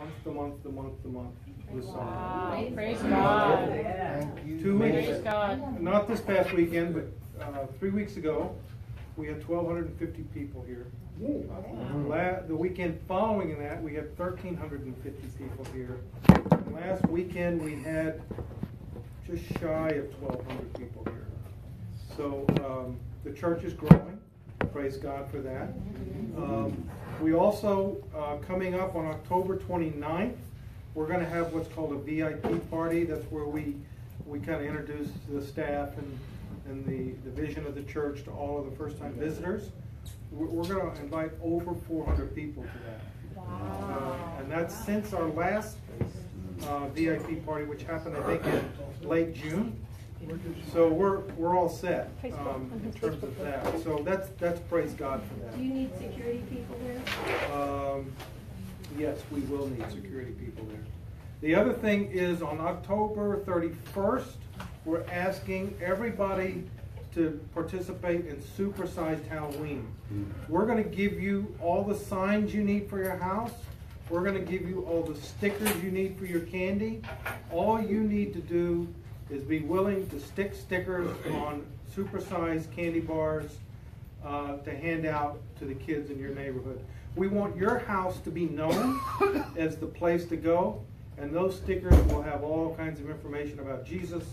month to month to month to month this summer. Wow, praise God. Thank you. Two weeks. Praise God. Not this past weekend, but uh, three weeks ago, we had 1,250 people here. La- The weekend following that, we had 1,350 people here. Last weekend, we had just shy of 1,200 people here. So um, the church is growing. Praise God for that. Um, we also, uh, coming up on October 29th, we're going to have what's called a VIP party. That's where we, we kind of introduce the staff and, and the, the vision of the church to all of the first time visitors. We're, we're going to invite over 400 people to that. Uh, and that's since our last uh, VIP party, which happened, I think, in late June. So we're, we're all set um, in terms of that. So that's, that's praise God for that. Do you need security people there? Um, Yes, we will need security people there. The other thing is on October 31st, we're asking everybody to participate in supersized Halloween. We're gonna give you all the signs you need for your house. We're gonna give you all the stickers you need for your candy. All you need to do is be willing to stick stickers on supersized candy bars uh, to hand out to the kids in your neighborhood. We want your house to be known as the place to go, and those stickers will have all kinds of information about Jesus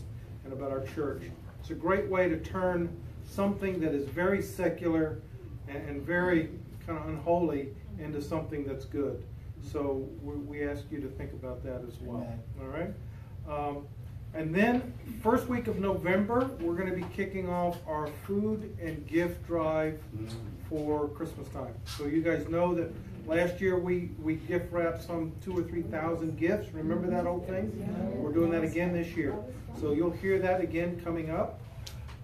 and about our church. It's a great way to turn something that is very secular and, and very kind of unholy into something that's good. So we, we ask you to think about that as well. All right? Um, and then, first week of November, we're going to be kicking off our food and gift drive for Christmas time. So you guys know that last year we, we gift wrapped some two or three thousand gifts. Remember that old thing? We're doing that again this year. So you'll hear that again coming up.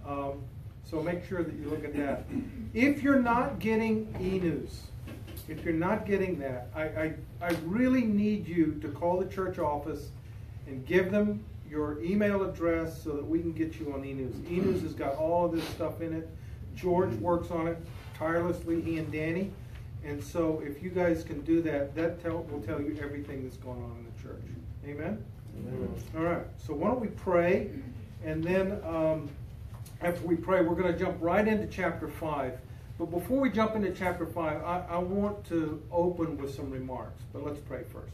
Um, so make sure that you look at that. If you're not getting e-news, if you're not getting that, I, I, I really need you to call the church office and give them your email address so that we can get you on e-news. E-news has got all of this stuff in it. George works on it tirelessly, he and Danny. And so if you guys can do that, that tell, will tell you everything that's going on in the church. Amen? All right, so why don't we pray, and then um, after we pray, we're going to jump right into chapter 5. But before we jump into chapter 5, I, I want to open with some remarks. But let's pray first.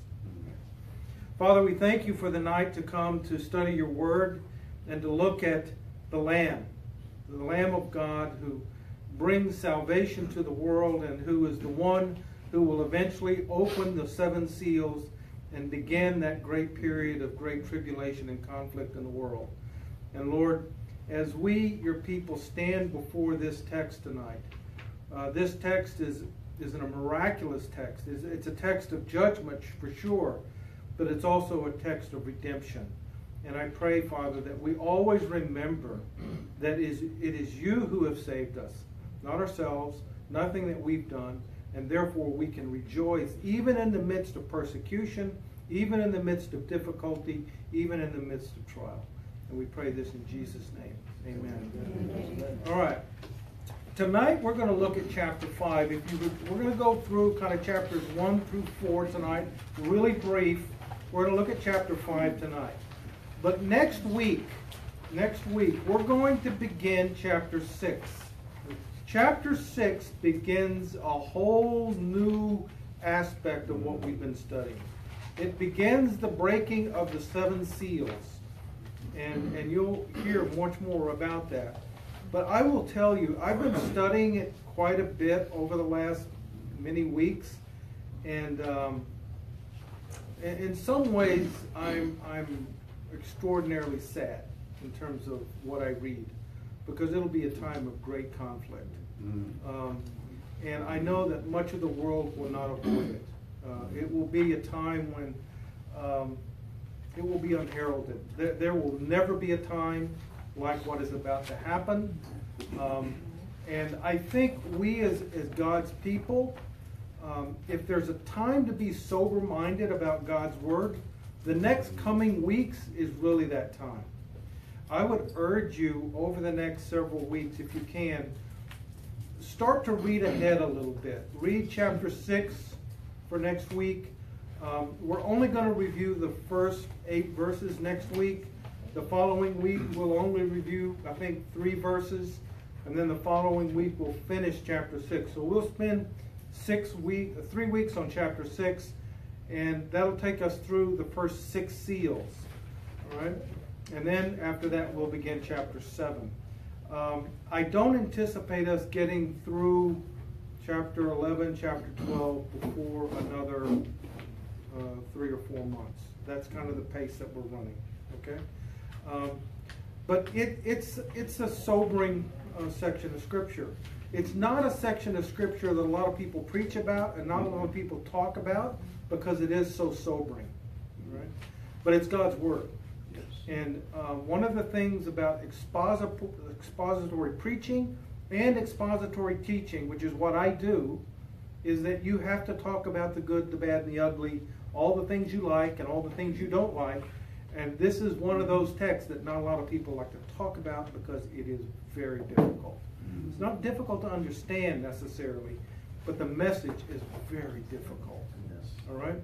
Father, we thank you for the night to come to study your word and to look at the Lamb, the Lamb of God who brings salvation to the world and who is the one who will eventually open the seven seals and begin that great period of great tribulation and conflict in the world. And Lord, as we, your people, stand before this text tonight, uh, this text is, is a miraculous text. It's, it's a text of judgment for sure, but it's also a text of redemption. And I pray, Father, that we always remember that is, it is you who have saved us, not ourselves, nothing that we've done, and therefore we can rejoice even in the midst of persecution, even in the midst of difficulty, even in the midst of trial. And we pray this in Jesus' name. Amen. All right. Tonight we're going to look at chapter 5. If you we're going to go through kind of chapters 1 through 4 tonight, really brief. We're going to look at chapter 5 tonight. But next week, next week, we're going to begin chapter 6. Chapter 6 begins a whole new aspect of what we've been studying. It begins the breaking of the seven seals. And, and you'll hear much more about that. But I will tell you, I've been studying it quite a bit over the last many weeks. And um, in, in some ways, I'm, I'm extraordinarily sad in terms of what I read because it'll be a time of great conflict. Um, and I know that much of the world will not avoid it. Uh, it will be a time when um, it will be unheralded. There, there will never be a time like what is about to happen. Um, and I think we as, as God's people, um, if there's a time to be sober minded about God's Word, the next coming weeks is really that time. I would urge you over the next several weeks, if you can, start to read ahead a little bit. Read chapter 6 for next week. Um, we're only gonna review the first eight verses next week. The following week, we'll only review, I think, three verses. And then the following week, we'll finish chapter six. So we'll spend six week, three weeks on chapter six. And that'll take us through the first six seals, all right? And then after that, we'll begin chapter seven. Um, I don't anticipate us getting through chapter eleven, chapter twelve before another uh, three or four months. That's kind of the pace that we're running, okay? Um, But it, it's, it's a sobering uh, section of scripture. It's not a section of scripture that a lot of people preach about and not a lot of people talk about because it is so sobering, right? But it's God's word. And uh, one of the things about exposit- expository preaching and expository teaching, which is what I do, is that you have to talk about the good, the bad, and the ugly, all the things you like and all the things you don't like. And this is one of those texts that not a lot of people like to talk about because it is very difficult. It's not difficult to understand necessarily, but the message is very difficult. Yes. All right?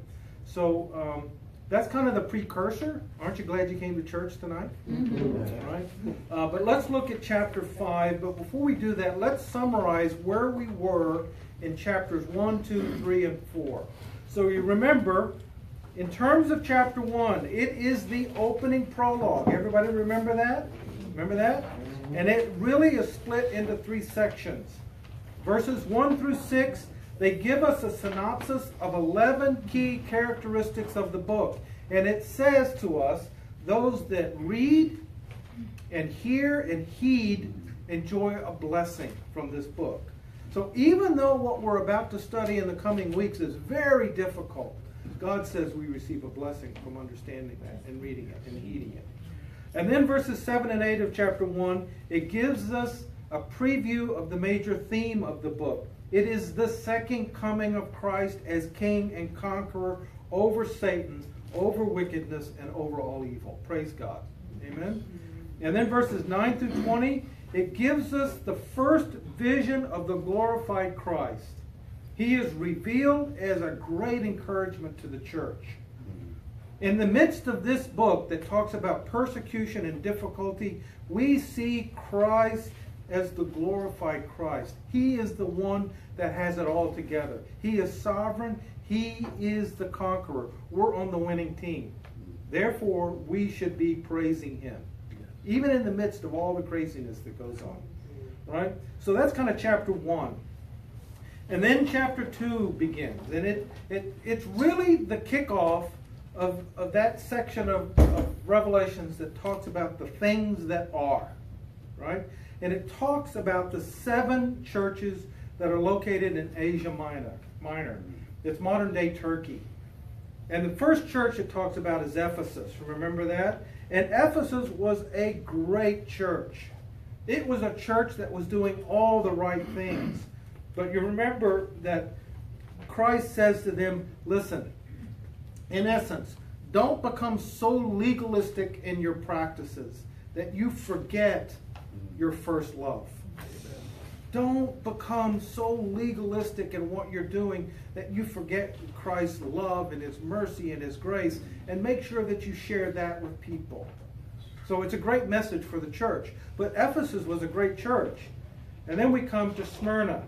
So um, that's kind of the precursor. Aren't you glad you came to church tonight? Mm-hmm. All right. Uh, but let's look at chapter 5. But before we do that, let's summarize where we were in chapters 1, 2, 3, and 4. So you remember, in terms of chapter 1, it is the opening prologue. Everybody remember that? Remember that? Mm-hmm. And it really is split into three sections. Verses 1 through 6, they give us a synopsis of 11 key characteristics of the book. And it says to us, those that read and hear and heed enjoy a blessing from this book. So even though what we're about to study in the coming weeks is very difficult, God says we receive a blessing from understanding that and reading it and heeding it. And then verses 7 and 8 of chapter 1, it gives us a preview of the major theme of the book. It is the second coming of Christ as king and conqueror over Satan, over wickedness, and over all evil. Praise God. Amen. And then verses 9 through 20, it gives us the first vision of the glorified Christ. He is revealed as a great encouragement to the church. In the midst of this book that talks about persecution and difficulty, we see Christ as the glorified Christ. He is the one that has it all together. He is sovereign. He is the conqueror. We're on the winning team. Therefore, we should be praising him, even in the midst of all the craziness that goes on. Right? So that's kind of chapter one. And then chapter two begins. And it, it it's really the kickoff of, of that section of, of Revelations that talks about the things that are. Right? And it talks about the seven churches that are located in Asia Minor. Minor. It's modern day Turkey. And the first church it talks about is Ephesus. Remember that? And Ephesus was a great church. It was a church that was doing all the right things. But you remember that Christ says to them, listen, in essence, don't become so legalistic in your practices that you forget your first love. Don't become so legalistic in what you're doing that you forget Christ's love and His mercy and His grace, and make sure that you share that with people. So it's a great message for the church. But Ephesus was a great church. And then we come to Smyrna.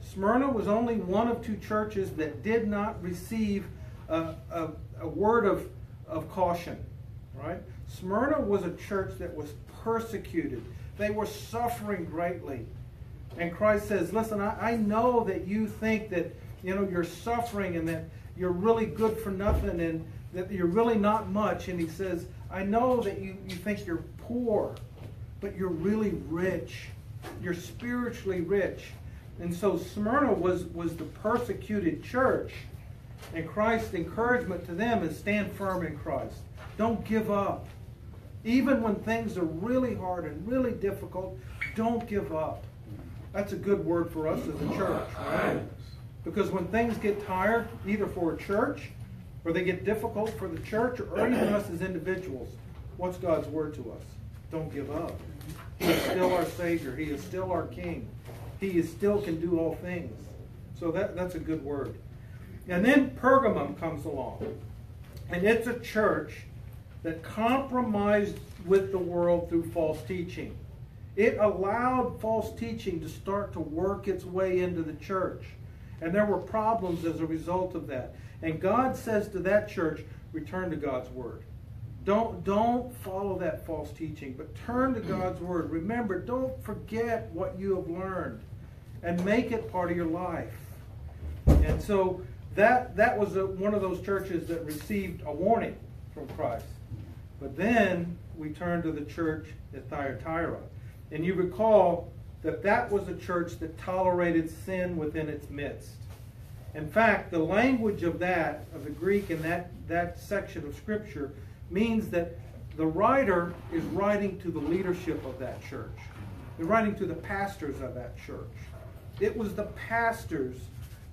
Smyrna was only one of two churches that did not receive a, a, a word of, of caution. Right? Smyrna was a church that was persecuted. They were suffering greatly. And Christ says, listen, I, I know that you think that you know you're suffering and that you're really good for nothing and that you're really not much. And he says, I know that you, you think you're poor, but you're really rich. You're spiritually rich. And so Smyrna was, was the persecuted church. And Christ's encouragement to them is stand firm in Christ. Don't give up. Even when things are really hard and really difficult, don't give up. That's a good word for us as a church, right? Because when things get tired, either for a church or they get difficult for the church or even us as individuals, what's God's word to us? Don't give up. He is still our Savior. He is still our King. He is still can do all things. So that, that's a good word. And then Pergamum comes along. And it's a church that compromised with the world through false teaching. It allowed false teaching to start to work its way into the church. And there were problems as a result of that. And God says to that church, return to God's word. Don't, don't follow that false teaching, but turn to God's word. Remember, don't forget what you have learned and make it part of your life. And so that, that was a, one of those churches that received a warning from Christ. But then we turn to the church at Thyatira. And you recall that that was a church that tolerated sin within its midst. In fact, the language of that, of the Greek in that, that section of Scripture, means that the writer is writing to the leadership of that church. They're writing to the pastors of that church. It was the pastors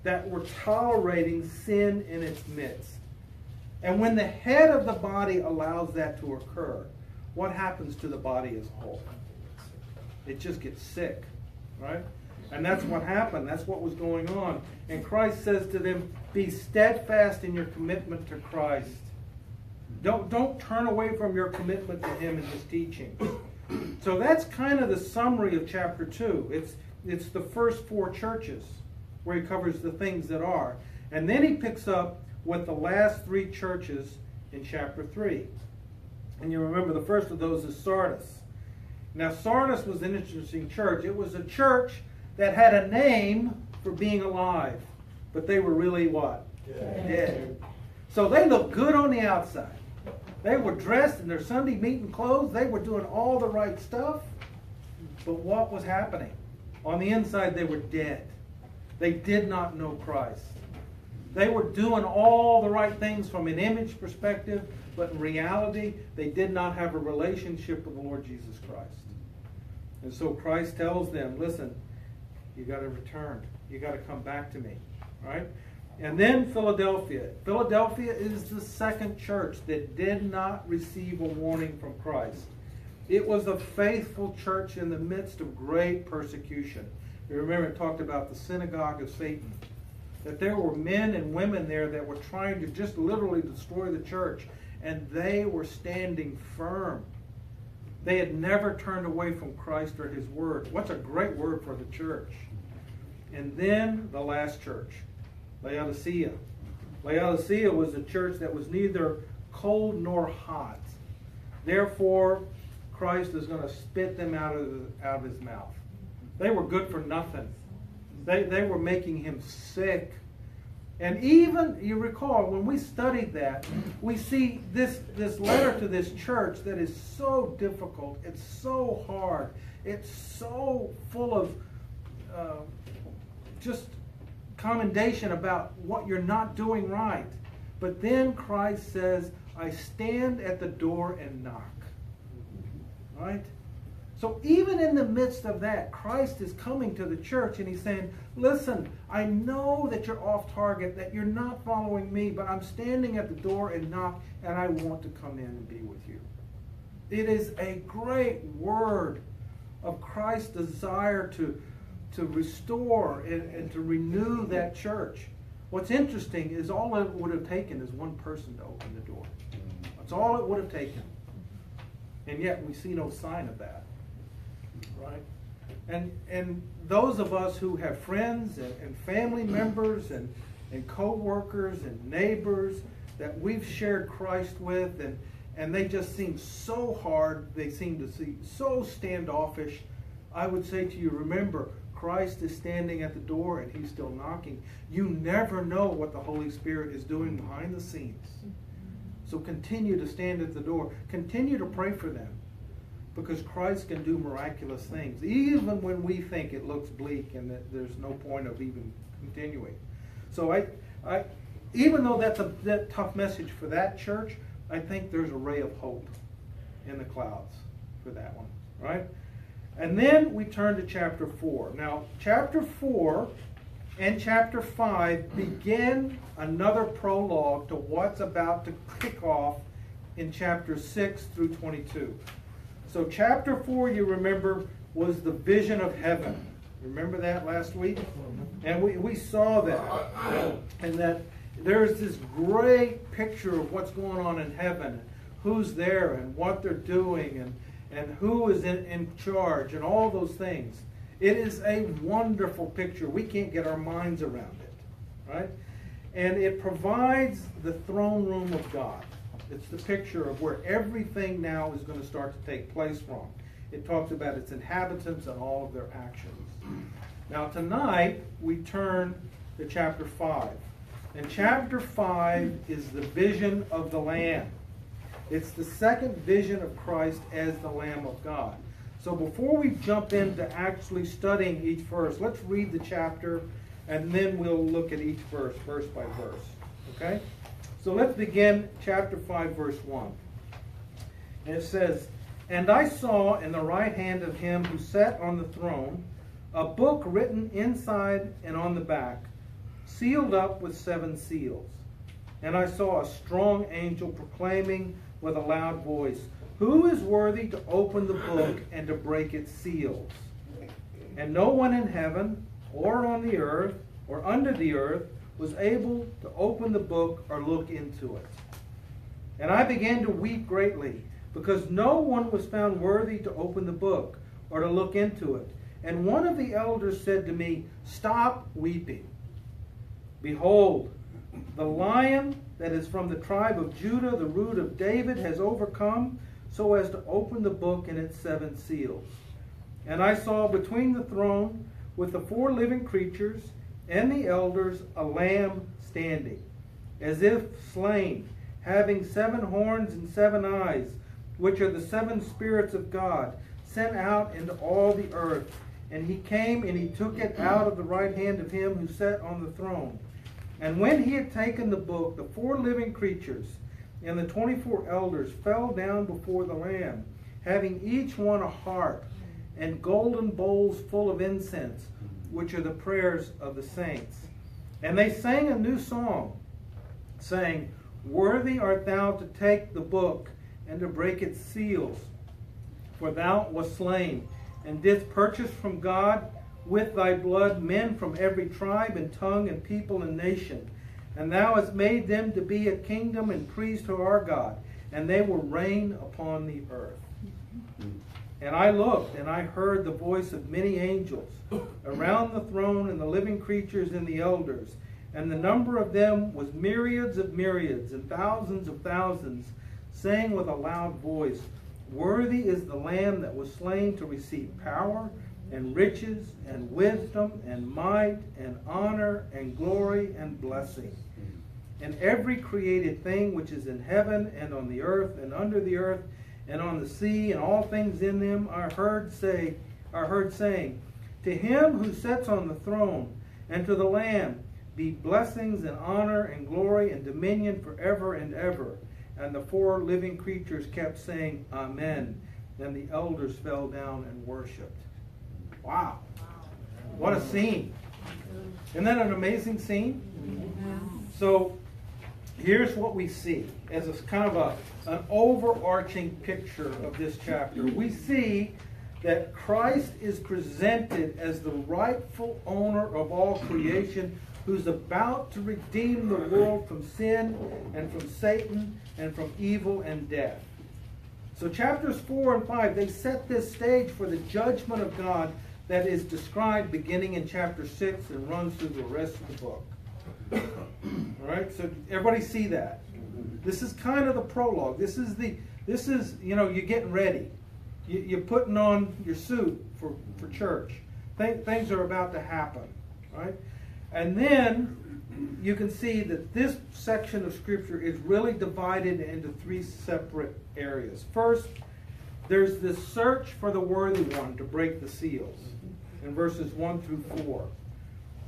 that were tolerating sin in its midst. And when the head of the body allows that to occur, what happens to the body as a whole? It just gets sick, right? And that's what happened. That's what was going on. And Christ says to them, Be steadfast in your commitment to Christ. Don't, don't turn away from your commitment to Him and His teaching. So that's kind of the summary of chapter 2. It's, it's the first four churches where he covers the things that are. And then he picks up with the last three churches in chapter 3. And you remember the first of those is Sardis. Now, Sardis was an interesting church. It was a church that had a name for being alive, but they were really what? Dead. Dead. So they looked good on the outside. They were dressed in their Sunday meeting clothes. They were doing all the right stuff. But what was happening? On the inside, they were dead. They did not know Christ. They were doing all the right things from an image perspective, but in reality, they did not have a relationship with the Lord Jesus Christ. And so Christ tells them, listen, you got to return. You got to come back to me. Right? And then Philadelphia. Philadelphia is the second church that did not receive a warning from Christ. It was a faithful church in the midst of great persecution. You remember it talked about the synagogue of Satan. That there were men and women there that were trying to just literally destroy the church. And they were standing firm. They had never turned away from Christ or his word. What's a great word for the church? And then the last church, Laodicea. Laodicea was a church that was neither cold nor hot. Therefore, Christ is going to spit them out of, out of his mouth. They were good for nothing. They, they were making him sick. And even, you recall, when we studied that, we see this, this letter to this church that is so difficult. It's so hard. It's so full of uh, just commendation about what you're not doing right. But then Christ says, I stand at the door and knock. Right? So even in the midst of that, Christ is coming to the church and he's saying, Listen, I know that you're off target, that you're not following me, but I'm standing at the door and knock, and I want to come in and be with you. It is a great word of Christ's desire to, to restore and, and to renew that church. What's interesting is all it would have taken is one person to open the door. That's all it would have taken. And yet we see no sign of that. Right? And and those of us who have friends and, and family members and, and co-workers and neighbors that we've shared Christ with and and they just seem so hard, they seem to see so standoffish. I would say to you, remember, Christ is standing at the door and he's still knocking. You never know what the Holy Spirit is doing behind the scenes. So continue to stand at the door. Continue to pray for them because Christ can do miraculous things, even when we think it looks bleak and that there's no point of even continuing. So I, I, even though that's a that tough message for that church, I think there's a ray of hope in the clouds for that one, right? And then we turn to chapter 4. Now, chapter 4 and chapter 5 begin another prologue to what's about to kick off in chapter 6 through 22. So, chapter 4, you remember, was the vision of heaven. Remember that last week? And we, we saw that. And that there's this great picture of what's going on in heaven, who's there and what they're doing and, and who is in, in charge and all those things. It is a wonderful picture. We can't get our minds around it, right? And it provides the throne room of God. It's the picture of where everything now is going to start to take place from. It talks about its inhabitants and all of their actions. Now, tonight, we turn to chapter 5. And chapter 5 is the vision of the Lamb. It's the second vision of Christ as the Lamb of God. So before we jump into actually studying each verse, let's read the chapter and then we'll look at each verse, verse by verse. Okay? So let's begin chapter 5, verse 1. And it says, And I saw in the right hand of him who sat on the throne a book written inside and on the back, sealed up with seven seals. And I saw a strong angel proclaiming with a loud voice, Who is worthy to open the book and to break its seals? And no one in heaven, or on the earth, or under the earth, was able to open the book or look into it. And I began to weep greatly, because no one was found worthy to open the book or to look into it. And one of the elders said to me, Stop weeping. Behold, the lion that is from the tribe of Judah, the root of David, has overcome so as to open the book and its seven seals. And I saw between the throne with the four living creatures and the elders a lamb standing, as if slain, having seven horns and seven eyes, which are the seven spirits of God, sent out into all the earth. And he came and he took it out of the right hand of him who sat on the throne. And when he had taken the book, the four living creatures and the twenty four elders fell down before the Lamb, having each one a harp and golden bowls full of incense, which are the prayers of the saints. And they sang a new song, saying, Worthy art thou to take the book and to break its seals, for thou wast slain, and didst purchase from God with thy blood men from every tribe and tongue and people and nation. And thou hast made them to be a kingdom and priests to our God, and they will reign upon the earth. And I looked, and I heard the voice of many angels around the throne, and the living creatures and the elders. And the number of them was myriads of myriads, and thousands of thousands, saying with a loud voice, Worthy is the Lamb that was slain to receive power, and riches, and wisdom, and might, and honor, and glory, and blessing. And every created thing which is in heaven, and on the earth, and under the earth, and on the sea and all things in them are heard say are heard saying to him who sits on the throne and to the lamb be blessings and honor and glory and dominion forever and ever. And the four living creatures kept saying amen. Then the elders fell down and worshiped. Wow. What a scene. Isn't that an amazing scene? So here's what we see as a kind of a an overarching picture of this chapter. We see that Christ is presented as the rightful owner of all creation who's about to redeem the world from sin and from Satan and from evil and death. So chapters 4 and 5 they set this stage for the judgment of God that is described beginning in chapter 6 and runs through the rest of the book. All right? So everybody see that? This is kind of the prologue. This is the this is you know you're getting ready. You, you're putting on your suit for for church. Th- things are about to happen, right? And then you can see that this section of scripture is really divided into three separate areas. First, there's this search for the worthy one to break the seals in verses 1 through 4.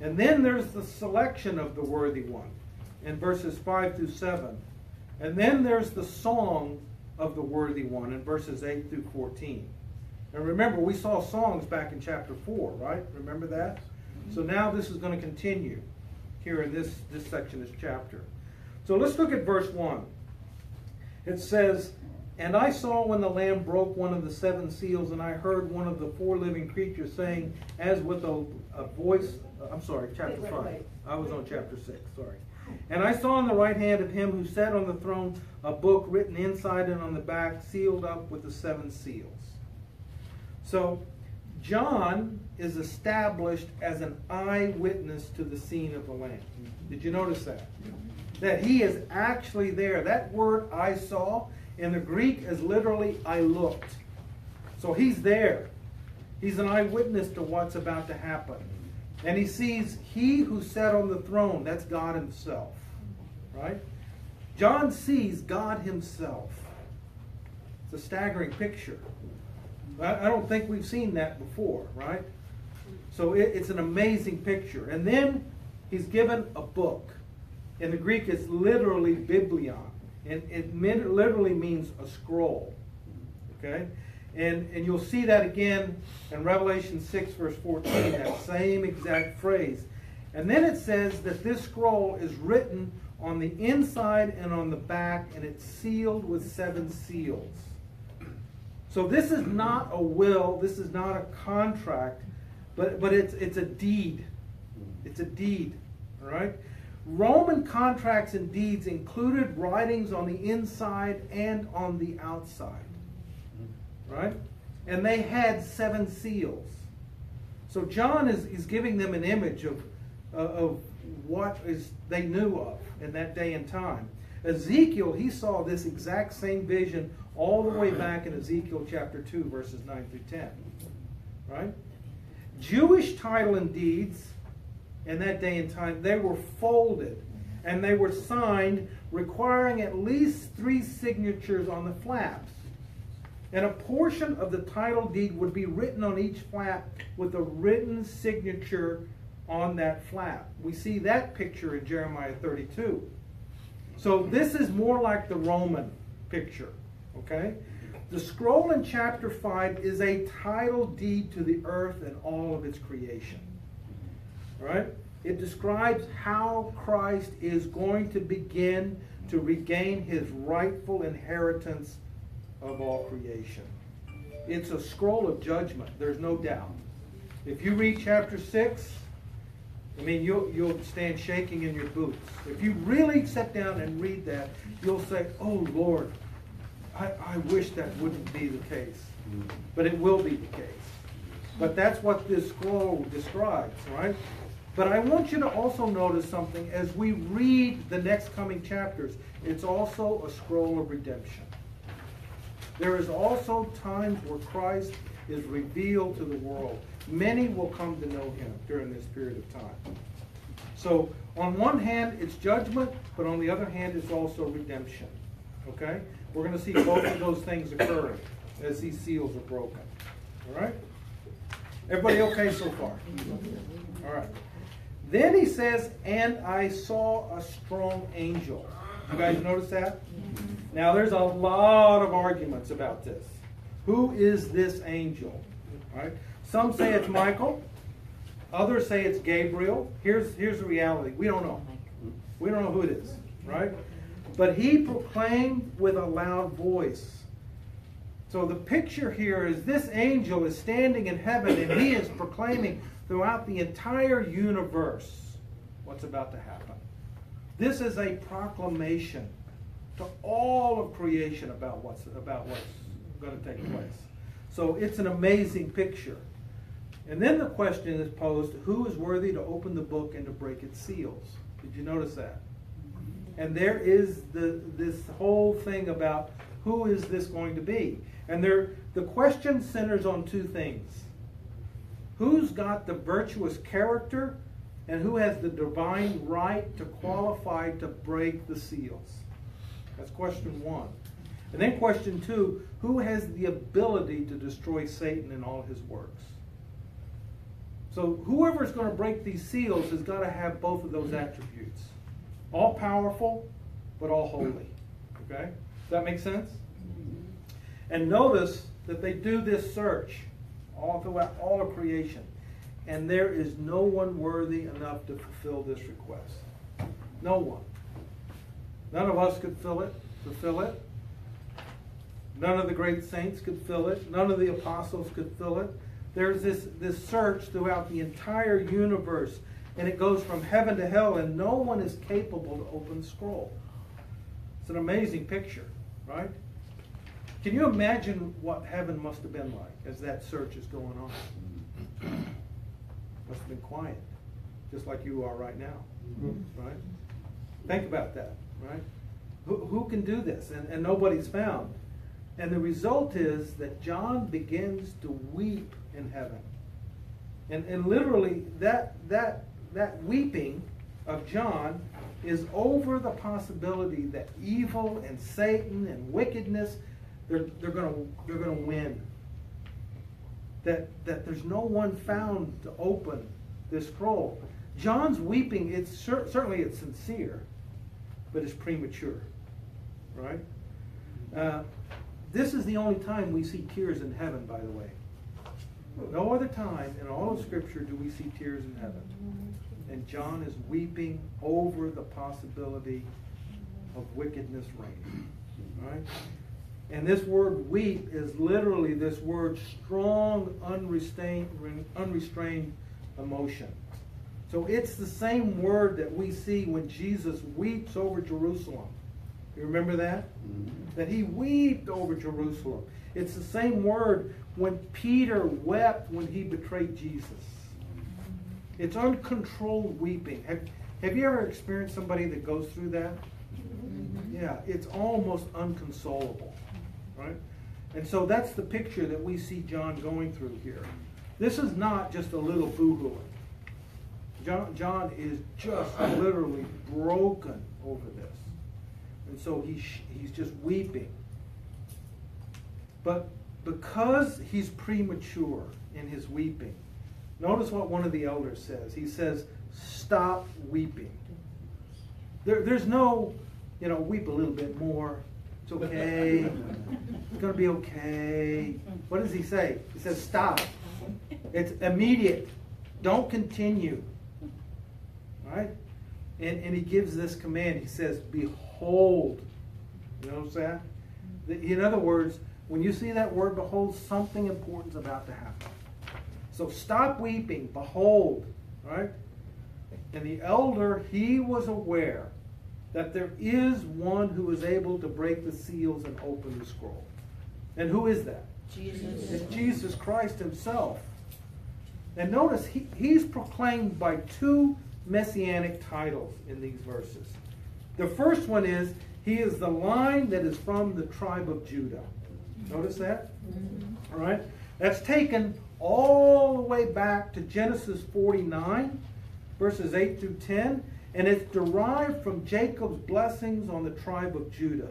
And then there's the selection of the worthy one in verses 5 through 7. And then there's the song of the worthy one in verses 8 through 14. And remember, we saw songs back in chapter 4, right? Remember that? Mm-hmm. So now this is going to continue here in this, this section, this chapter. So let's look at verse 1. It says, And I saw when the Lamb broke one of the seven seals, and I heard one of the four living creatures saying, as with a, a voice, Uh, I'm sorry, chapter Wait, wait, 5. wait. I was on chapter 6, sorry. And I saw in the right hand of him who sat on the throne a book written inside and on the back, sealed up with the seven seals. So, John is established as an eyewitness to the scene of the land. Did you notice that? That he is actually there. That word I saw in the Greek is literally I looked. So he's there. He's an eyewitness to what's about to happen. And he sees he who sat on the throne, that's God himself. Right? John sees God himself. It's a staggering picture. I don't think we've seen that before, right? So it, it's an amazing picture. And then he's given a book. In the Greek, it's literally biblion. And it literally means a scroll. Okay? And, and you'll see that again in Revelation 6, verse 14, that same exact phrase. And then it says that this scroll is written on the inside and on the back, and it's sealed with seven seals. So this is not a will, this is not a contract, but, but it's, it's a deed. It's a deed, all right? Roman contracts and deeds included writings on the inside and on the outside, right? And they had seven seals. So John is, is giving them an image of, uh, of what is they knew of in that day and time. Ezekiel, he saw this exact same vision all the way back in Ezekiel chapter 2, verses 9 through 10. Right? Jewish title and deeds in that day and time, they were folded and they were signed requiring at least three signatures on the flaps. And a portion of the title deed would be written on each flap with a written signature on that flap. We see that picture in Jeremiah 32. So this is more like the Roman picture, okay? The scroll in chapter 5 is a title deed to the earth and all of its creation. Right? It describes how Christ is going to begin to regain his rightful inheritance of all creation. It's a scroll of judgment, there's no doubt. If you read chapter 6, I mean, you'll, you'll stand shaking in your boots. If you really sit down and read that, you'll say, Oh Lord, I, I wish that wouldn't be the case. But it will be the case. But that's what this scroll describes, right? But I want you to also notice something as we read the next coming chapters. It's also a scroll of redemption. There is also times where Christ is revealed to the world. Many will come to know him during this period of time. So, on one hand, it's judgment, but on the other hand, it's also redemption. Okay? We're going to see both of those things occurring as these seals are broken. All right? Everybody okay so far? All right. Then he says, and I saw a strong angel. You guys notice that? Mm-hmm. Now, there's a lot of arguments about this. Who is this angel? Right? Some say it's Michael. Others say it's Gabriel. Here's, here's the reality. We don't know. We don't know who it is, right? But he proclaimed with a loud voice. So the picture here is this angel is standing in heaven and he is proclaiming throughout the entire universe what's about to happen. This is a proclamation to all of creation about what's about what's going to take place. So it's an amazing picture. And then the question is posed who is worthy to open the book and to break its seals? Did you notice that? And there is the, this whole thing about who is this going to be? And there, the question centers on two things who's got the virtuous character and who has the divine right to qualify to break the seals? That's question one. And then question two who has the ability to destroy Satan and all his works? So whoever is going to break these seals has got to have both of those attributes. All powerful, but all holy. Okay? Does that make sense? And notice that they do this search all throughout all of creation. And there is no one worthy enough to fulfill this request. No one. None of us could fill it, fulfill it. None of the great saints could fill it. None of the apostles could fill it. There's this, this search throughout the entire universe. and it goes from heaven to hell, and no one is capable to open the scroll. It's an amazing picture, right? Can you imagine what heaven must have been like as that search is going on? must have been quiet, just like you are right now, mm-hmm. right? Think about that, right? Who, who can do this? And, and nobody's found. And the result is that John begins to weep in heaven. And, and literally, that, that, that weeping of John is over the possibility that evil and Satan and wickedness, they're, they're going to they're gonna win. That, that there's no one found to open this scroll. John's weeping, it's cer- certainly it's sincere, but it's premature, right? Uh, this is the only time we see tears in heaven, by the way. No other time in all of Scripture do we see tears in heaven. And John is weeping over the possibility of wickedness reigning. Right? And this word weep is literally this word strong, unrestrained, unrestrained emotion. So it's the same word that we see when Jesus weeps over Jerusalem. You remember that? Mm-hmm. That he wept over Jerusalem. It's the same word when Peter wept when he betrayed Jesus. Mm-hmm. It's uncontrolled weeping. Have, have you ever experienced somebody that goes through that? Mm-hmm. Yeah, it's almost unconsolable, right? And so that's the picture that we see John going through here. This is not just a little boohooing. John, John is just literally broken over this. And so he, he's just weeping. But because he's premature in his weeping, notice what one of the elders says. He says, Stop weeping. There, there's no, you know, weep a little bit more. It's okay. It's going to be okay. What does he say? He says, Stop. It's immediate. Don't continue. Right? And, and he gives this command. He says, Behold. You know what I'm saying? In other words, when you see that word behold, something important is about to happen. So stop weeping, behold, right? And the elder, he was aware that there is one who is able to break the seals and open the scroll. And who is that? Jesus. It's Jesus Christ himself. And notice he, he's proclaimed by two messianic titles in these verses. The first one is he is the line that is from the tribe of Judah. Notice that? Mm-hmm. All right. That's taken all the way back to Genesis 49, verses 8 through 10, and it's derived from Jacob's blessings on the tribe of Judah.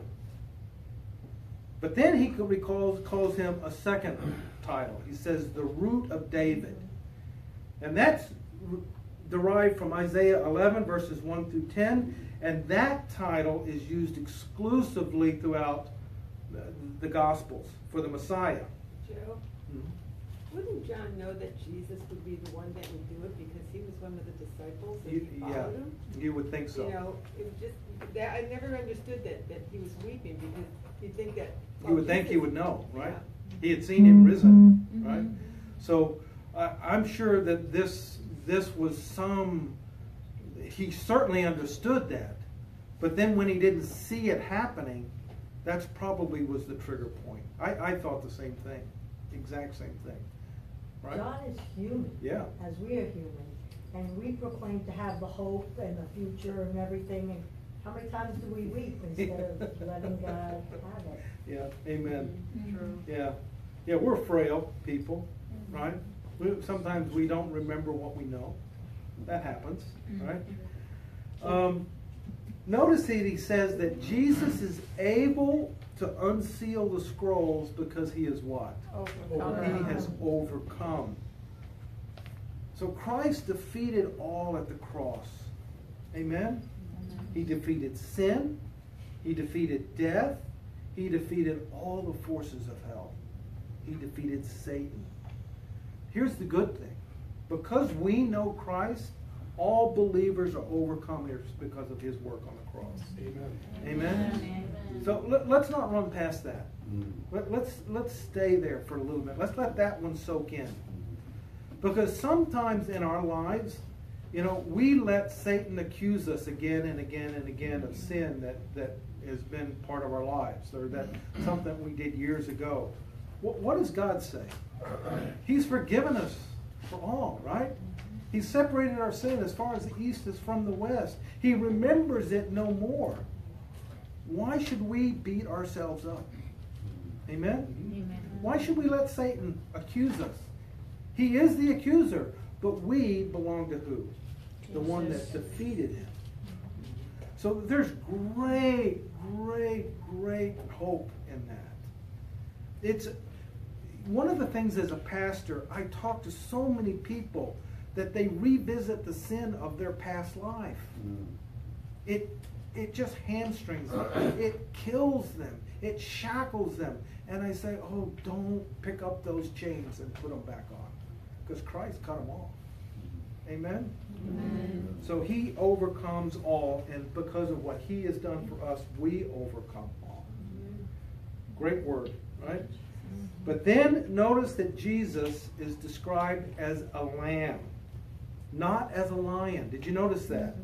But then he recalls, calls him a second title. He says, the root of David. And that's derived from Isaiah 11, verses 1 through 10. And that title is used exclusively throughout the, the Gospels for the Messiah. Joe, Mhm. wouldn't John know that Jesus would be the one that would do it because he was one of the disciples and You, he yeah, him? you would think so. You know, it was just, that, I never understood that, that he was weeping because you'd think that. You would oh, think he would know, right? Yeah. He had seen him risen, Mhm. right? So I I'm sure that this this was some. He certainly understood that, but then when he didn't see it happening, that's probably was the trigger point. I, I thought the same thing, exact same thing, right? John is human. Yeah. As we are human. And we proclaim to have the hope and the future and everything. And how many times do we weep instead of letting God have it? Yeah, amen. True. Yeah, yeah, we're frail people, right? We, sometimes we don't remember what we know. That happens, right? Um, notice that he says that Jesus is able to unseal the scrolls because he is what? Overcome. He has overcome. So Christ defeated all at the cross. Amen? He defeated sin. He defeated death. He defeated all the forces of hell. He defeated Satan. Here's the good thing. Because we know Christ, all believers are overcomers because of his work on the cross. Amen. Amen? So let, us not run past that. Mm. Let, let's, let's stay there for a little bit. Let's let that one soak in. Because sometimes in our lives, You know, we let Satan accuse us again and again and again of sin that, that has been part of our lives, or that something we did years ago. What, what does God say? He's forgiven us for all, right? He separated our sin as far as the east is from the west. He remembers it no more. Why should we beat ourselves up? Amen? Amen. Why should we let Satan accuse us? He is the accuser, but we belong to who? The one that defeated him. So there's great, great, great hope in that. It's one of the things as a pastor, I talk to so many people that they revisit the sin of their past life. Mm. It it just hamstrings them. It kills them. It shackles them. And I say, oh, don't pick up those chains and put them back on. Because Christ cut them off. Mm-hmm. Amen? Amen. So he overcomes all, and because of what he has done for us, we overcome all. Great word, right? But then notice that Jesus is described as a lamb, not as a lion. Did you notice that?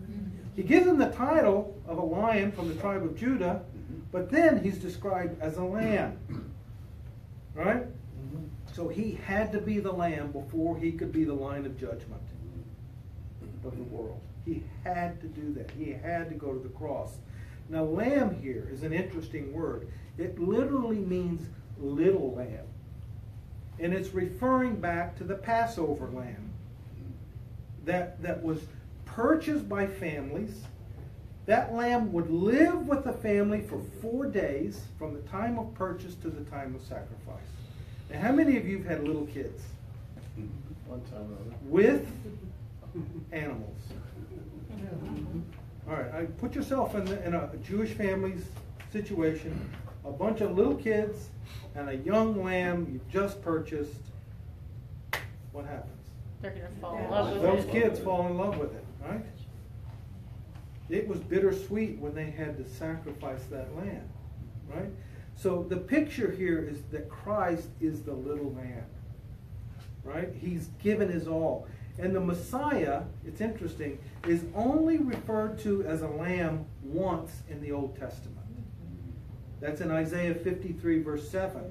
He gives him the title of a lion from the tribe of Judah, but then he's described as a lamb. Right? So he had to be the lamb before he could be the lion of judgment of the world. He had to do that. He had to go to the cross. Now, lamb here is an interesting word. It literally means little lamb. And it's referring back to the Passover lamb that, that was purchased by families. That lamb would live with the family for four days from the time of purchase to the time of sacrifice. Now, how many of you have had little kids? One time or other. with animals. All right, put yourself in, the, in a Jewish family's situation. A bunch of little kids and a young lamb you've just purchased. What happens? They're gonna fall in love with Those it. kids fall in love with it, right? It was bittersweet when they had to sacrifice that lamb, right? So the picture here is that Christ is the little lamb, right? He's given his all. And the Messiah, it's interesting, is only referred to as a lamb once in the Old Testament. That's in Isaiah 53, verse 7.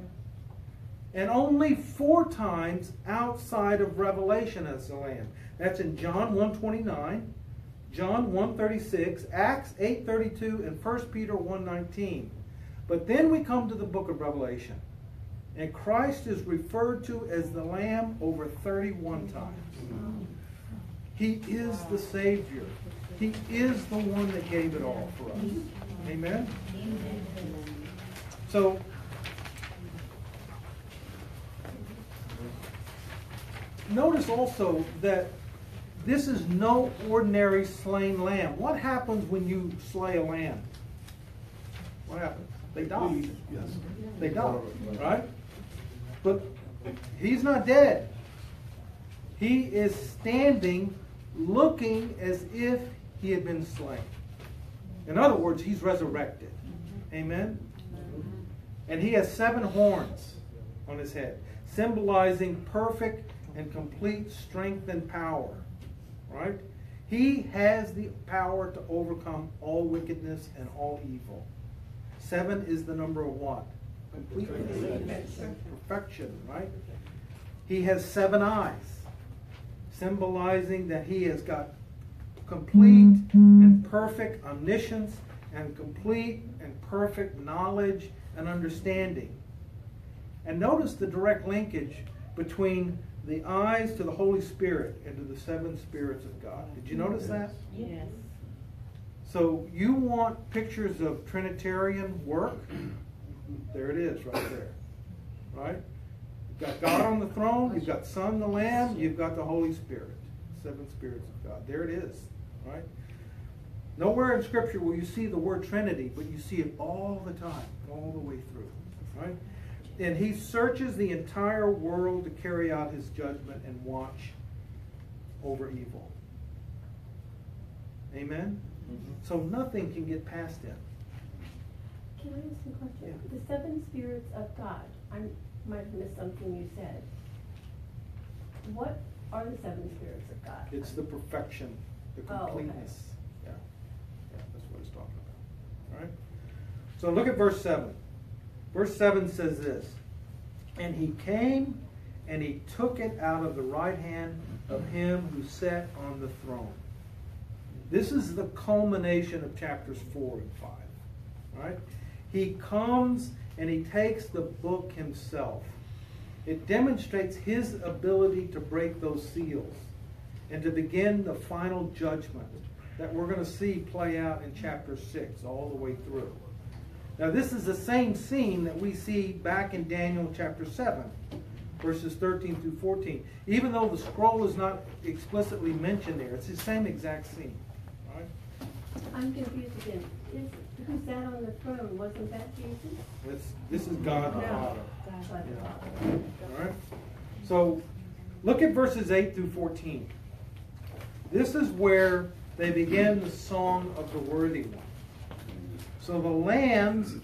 And only four times outside of Revelation as the lamb. That's in John 129, John 136, Acts 832, and 1 Peter 119. But then we come to the book of Revelation. And Christ is referred to as the Lamb over 31 times. He is the Savior. He is the one that gave it all for us. Amen? So, notice also that this is no ordinary slain lamb. What happens when you slay a lamb? What happens? They die. Yes. They die, right? But he's not dead. He is standing looking as if he had been slain. In other words, he's resurrected. Amen? And he has seven horns on his head, symbolizing perfect and complete strength and power. Right? He has the power to overcome all wickedness and all evil. Seven is the number of what? Completeness. Perfection, right? He has seven eyes, symbolizing that he has got complete and perfect omniscience and complete and perfect knowledge and understanding. And notice the direct linkage between the eyes to the Holy Spirit and to the seven spirits of God. Did you notice that? Yes. So you want pictures of Trinitarian work? There it is, right there. Right? You've got God on the throne, you've got Son, the Lamb, you've got the Holy Spirit. Seven spirits of God. There it is. Right? Nowhere in Scripture will you see the word Trinity, but you see it all the time, all the way through. Right? And he searches the entire world to carry out his judgment and watch over evil. Amen? Mm-hmm. So nothing can get past him. Can I ask a question? Yeah. The seven spirits of God, I might have missed something you said. What are the seven spirits of God? It's the perfection, the Oh, okay. completeness. Yeah, yeah, that's what it's talking about. All right? So look at verse 7. Verse 7 says this And he came and he took it out of the right hand of him who sat on the throne. This is the culmination of chapters 4 and 5. Right? He comes and he takes the book himself. It demonstrates his ability to break those seals and to begin the final judgment that we're going to see play out in chapter 6 all the way through. Now, this is the same scene that we see back in Daniel chapter 7, verses 13 through 14. Even though the scroll is not explicitly mentioned there, it's the same exact scene. All right? I'm confused again. Is, who sat on the throne, wasn't that Jesus? It's, this is God the. Father. But, Yeah. All right? So, look at verses 8 through 14. This is where they begin the song of the worthy one. So the lambs,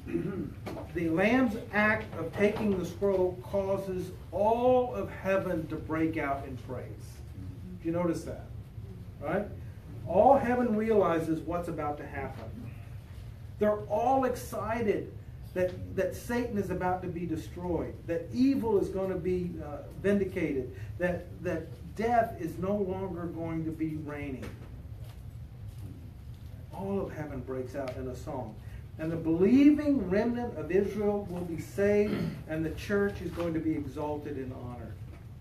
the lamb's act of taking the scroll causes all of heaven to break out in praise. Do you notice that? Right? All heaven realizes what's about to happen. They're all excited that, that Satan is about to be destroyed, that evil is going to be uh, vindicated, that, that death is no longer going to be reigning. All of heaven breaks out in a song. And the believing remnant of Israel will be saved, and the church is going to be exalted and honored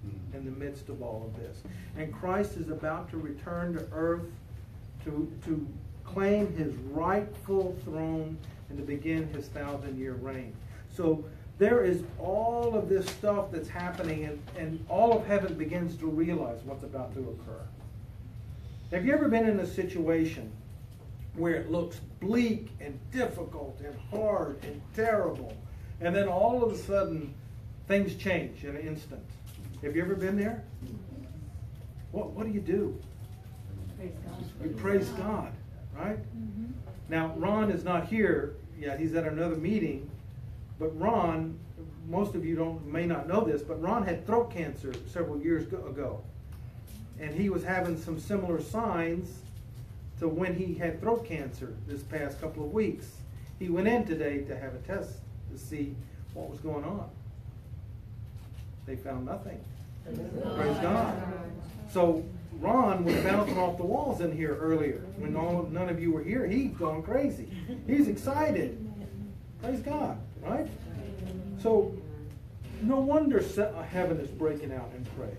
hmm. in the midst of all of this. And Christ is about to return to earth to, to claim his rightful throne and to begin his thousand year reign. So there is all of this stuff that's happening, and, and all of heaven begins to realize what's about to occur. Have you ever been in a situation where it looks bleak and difficult and hard and terrible, and then all of a sudden things change in an instant? Have you ever been there? What, what do you do? praise God. You praise God, right? Mm-hmm. Now, Ron is not here yet. He's at another meeting. But Ron, most of you don't may not know this, but Ron had throat cancer several years ago. And he was having some similar signs to when he had throat cancer this past couple of weeks. He went in today to have a test to see what was going on. They found nothing. Praise God. So Ron was bouncing off the walls in here earlier when all, none of you were here. He's going crazy. He's excited. Praise God, right? So no wonder uh, heaven is breaking out in praise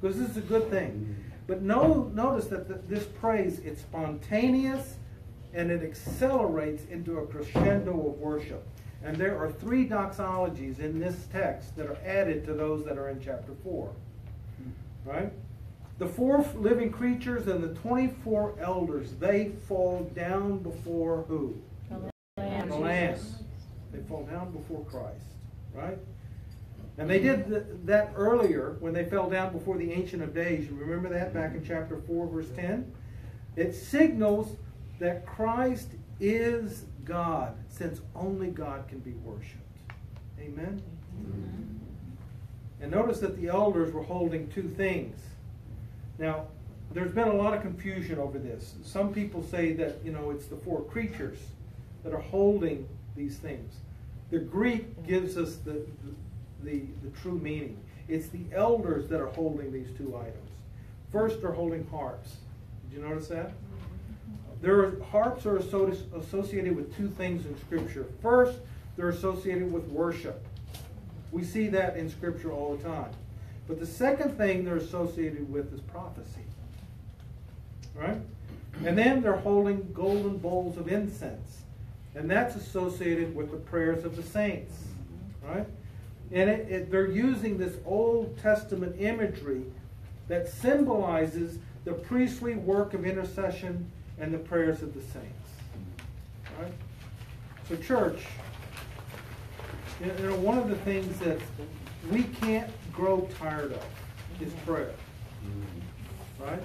because this is a good thing. But no, notice that th- this praise it's spontaneous and it accelerates into a crescendo of worship. And there are three doxologies in this text that are added to those that are in chapter 4. Right? The four living creatures and the 24 elders, they fall down before who? Lamb. The Lamb. They fall down before Christ. Right? And they did th- that earlier when they fell down before the Ancient of Days. You remember that back in chapter 4, verse 10? It signals that Christ is God, since only God can be worshiped. Amen? And notice that the elders were holding two things. Now, there's been a lot of confusion over this. Some people say that, you know, it's the four creatures that are holding these things. The Greek gives us the, the, the true meaning. It's the elders that are holding these two items. First, they're holding harps. Did you notice that? There are, harps are associ- associated with two things in Scripture. First, they're associated with worship. We see that in Scripture all the time. But the second thing they're associated with is prophecy. Right? And then they're holding golden bowls of incense. And that's associated with the prayers of the saints. Right? And it, it, they're using this Old Testament imagery that symbolizes the priestly work of intercession and the prayers of the saints. Right? So, church, you know, one of the things that we can't grow tired of is prayer. Right?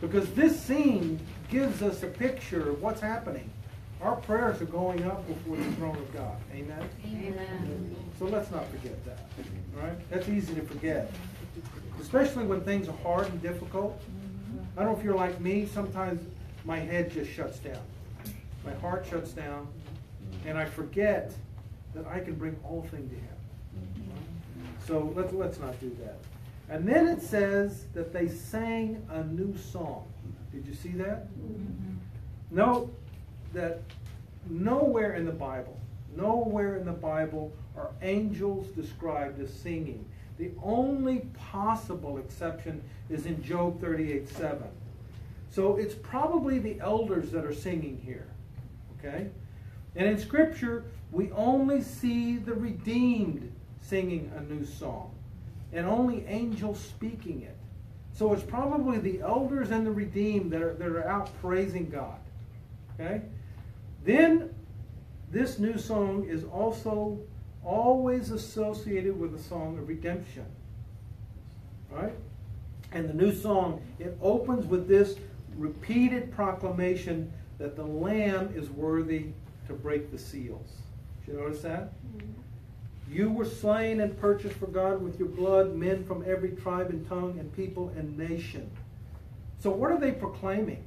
Because this scene gives us a picture of what's happening. Our prayers are going up before the throne of God. Amen? Amen. So let's not forget that. Right? That's easy to forget. especially when things are hard and difficult. I don't know if you're like me, sometimes my head just shuts down. My heart shuts down, and I forget that I can bring all things to Him. So let's, let's not do that. And then it says that they sang a new song. Did you see that? Mm-hmm. Note that nowhere in the Bible, nowhere in the Bible are angels described as singing. The only possible exception is in Job 38 7. So it's probably the elders that are singing here. Okay? And in Scripture, we only see the redeemed singing a new song, and only angels speaking it. So it's probably the elders and the redeemed that are, that are out praising God. Okay? Then this new song is also always associated with a song of redemption. Right? And the new song, it opens with this repeated proclamation that the Lamb is worthy to break the seals. Did you notice that? Mm-hmm. You were slain and purchased for God with your blood, men from every tribe and tongue and people and nation. So, what are they proclaiming?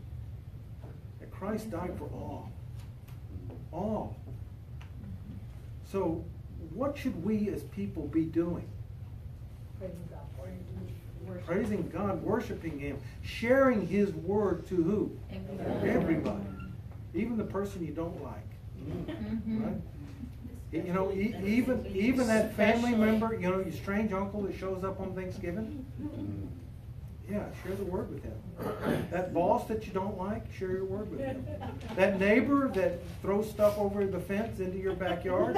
That Christ died for all. All. So, what should we as people be doing? Praising God. Praising God, worshiping Him, sharing His word to who? Everybody. Everybody. Even the person you don't like. Mhm. Right? You know, e- even even that family member, you know, your strange uncle that shows up on Thanksgiving. Yeah, share the word with him. That boss that you don't like, share your word with him. That neighbor that throws stuff over the fence into your backyard,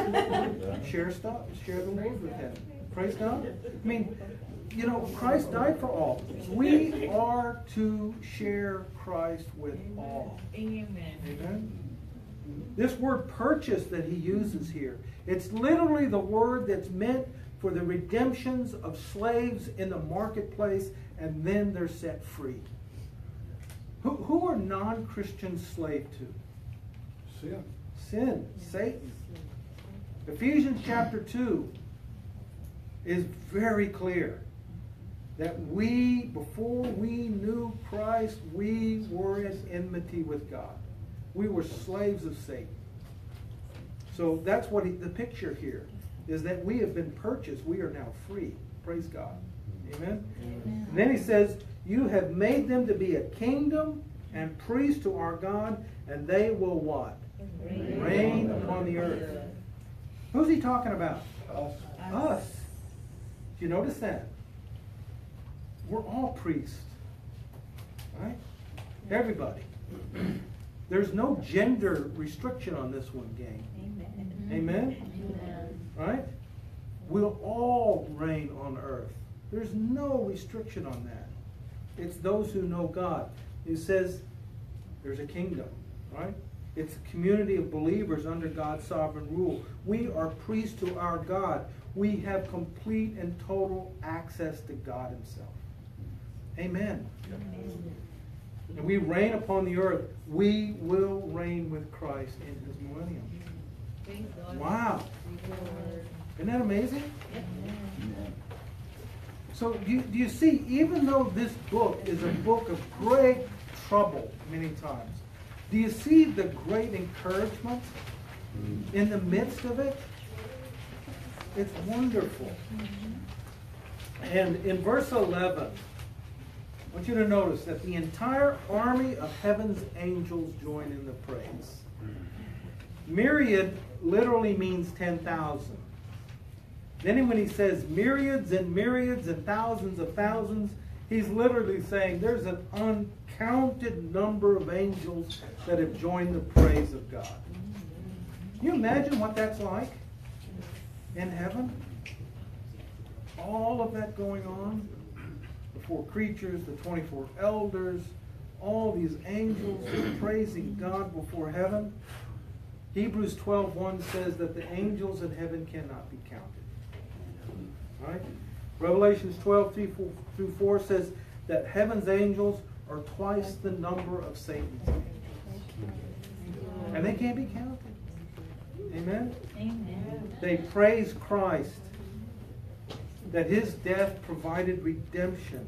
share stuff, share the word with him. Praise God. I mean, you know, Christ died for all. We are to share Christ with all. Amen. Amen. This word purchase that he uses here, it's literally the word that's meant for the redemptions of slaves in the marketplace, and then they're set free. Who, who are non Christians slave to? Sin. Sin, Satan. Ephesians chapter 2 is very clear that we, before we knew Christ, we were in enmity with God. We were slaves of Satan. So that's what he, the picture here is that we have been purchased. We are now free. Praise God. Amen. Amen. And then he says, You have made them to be a kingdom and priests to our God, and they will what? Reign. Reign upon the earth. Who's he talking about? Us. Us. Do you notice that? We're all priests. Right? Everybody. There's no gender restriction on this one, gang. Amen. Amen? Amen. Right? We'll all reign on earth. There's no restriction on that. It's those who know God. It says there's a kingdom, right? It's a community of believers under God's sovereign rule. We are priests to our God. We have complete and total access to God Himself. Amen. And we reign upon the earth. We will reign with Christ in His millennium. Praise God. Wow. Praise the Isn't that amazing? Amen. So do you, do you see, even though this book is a book of great trouble many times, do you see the great encouragement mm-hmm. in the midst of it? It's wonderful. Mm-hmm. And in verse 11, I want you to notice that the entire army of heaven's angels join in the praise. Mm-hmm. Myriad literally means 10,000. Then when he says myriads and myriads and thousands of thousands, he's literally saying there's an uncounted number of angels that have joined the praise of God. Can you imagine what that's like in heaven? All of that going on. The four creatures, the 24 elders, all these angels praising God before heaven. Hebrews 12:1 says that the angels in heaven cannot be counted. Right? Revelations 12, through 4 says that heaven's angels are twice the number of Satan's angels. And they can't be counted. Amen? Amen. They praise Christ. that his death provided redemption,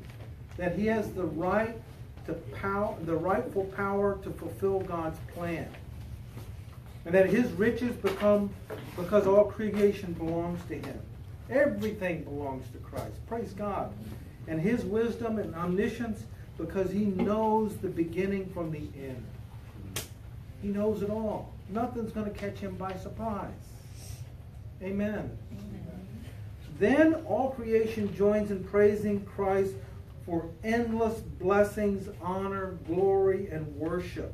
that he has the right to power, the rightful power to fulfill God's plan. And that his riches become because all creation belongs to him. Everything belongs to Christ. Praise God. And his wisdom and omniscience because he knows the beginning from the end. He knows it all. Nothing's going to catch him by surprise. Amen. Then all creation joins in praising Christ for endless blessings, honor, glory, and worship.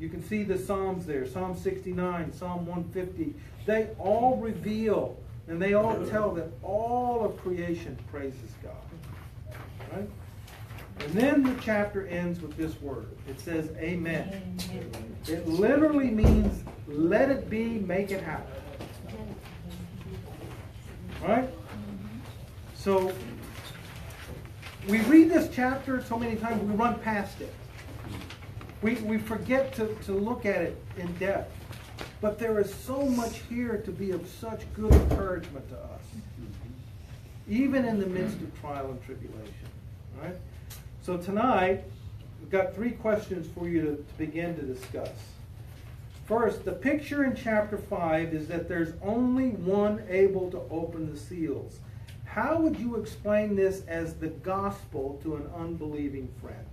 You can see the Psalms there Psalm 69, Psalm 150. They all reveal and they all tell that all of creation praises God. Right? And then the chapter ends with this word it says, Amen. It literally means, let it be, make it happen. Right? So, we read this chapter so many times, we run past it. We, we forget to, to look at it in depth. But there is so much here to be of such good encouragement to us, even in the midst of trial and tribulation. Right? So tonight, we've got three questions for you to, to begin to discuss. First, the picture in chapter 5 is that there's only one able to open the seals. How would you explain this as the gospel to an unbelieving friend?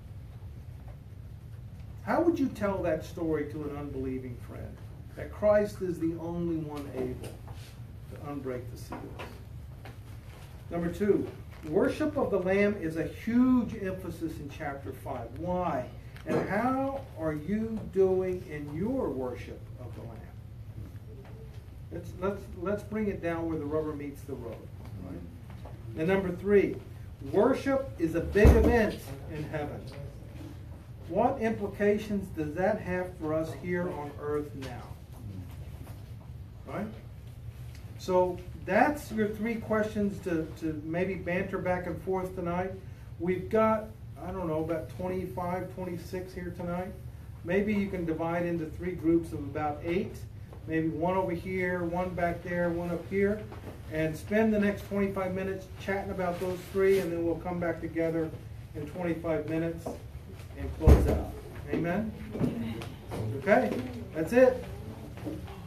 How would you tell that story to an unbelieving friend? That Christ is the only one able to unbreak the seals. Number two, worship of the Lamb is a huge emphasis in chapter 5. Why? And how are you doing in your worship of the Lamb? Let's, let's, let's bring it down where the rubber meets the road. Right? And number three, worship is a big event in heaven. What implications does that have for us here on earth now? Right? So that's your three questions to, to maybe banter back and forth tonight. We've got, I don't know, about 25, 26 here tonight. Maybe you can divide into three groups of about eight. Maybe one over here, one back there, one up here. And spend the next 25 minutes chatting about those three, and then we'll come back together in 25 minutes and close out. Amen? Okay, that's it.